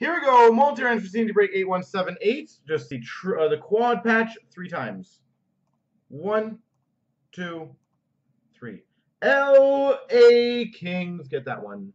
Here we go. Multi interesting to break 8178. Just the tr uh, the quad patch three times. One, two, three. L.A. Kings. Get that one.